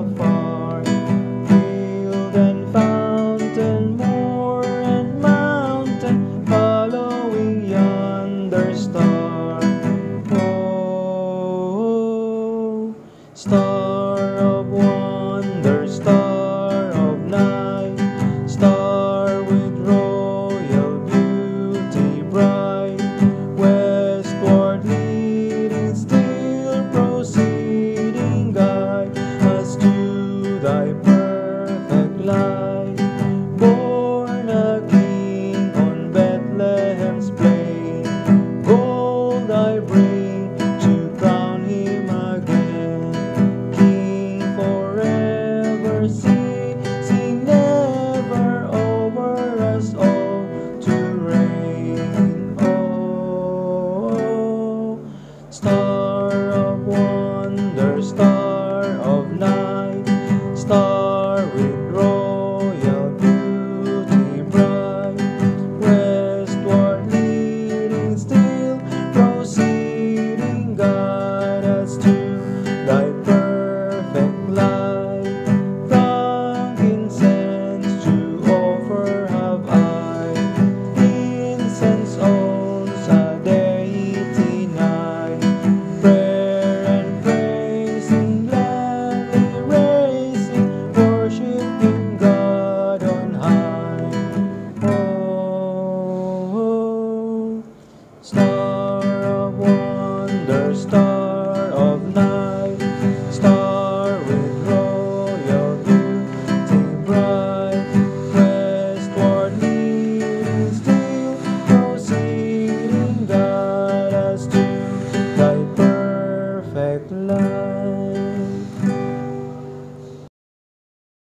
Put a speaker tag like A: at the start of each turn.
A: Far Field and fountain, moor and mountain, following yonder star. Oh, star. 더 star, of night, star with royal beauty bright, westward leads thee, proceeding God as to thy perfect light.